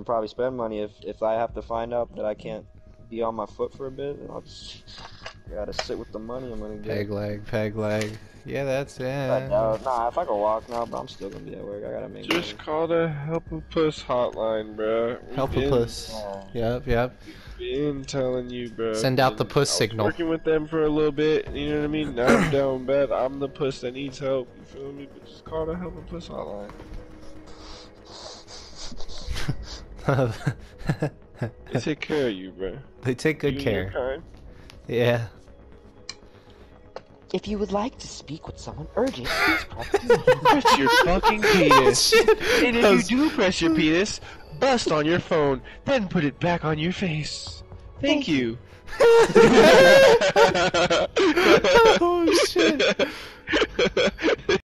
and probably spend money if if I have to find out that I can't be on my foot for a bit. I'll just gotta sit with the money I'm gonna get. Peg leg, peg leg. Yeah, that's it. doubt- nah, if I can walk now, but I'm still gonna be at work. I gotta make Just money. call the Help a Puss hotline, bro. Help a puss. Yep, yep. Been telling you, bro. Send out the Been- puss I was signal. Working with them for a little bit, you know what I mean. Now I'm down bad. I'm the puss that needs help. You feel me? But just call the Help a Puss hotline. They take care of you, bro. they take good You and your care. Yeah. If you would like to speak with someone urgent, please press nine. Press your fucking penis. Shit. And if was- you do press your penis, bust on your phone, then put it back on your face. Thank you. oh shit.